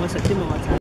我手机没我查。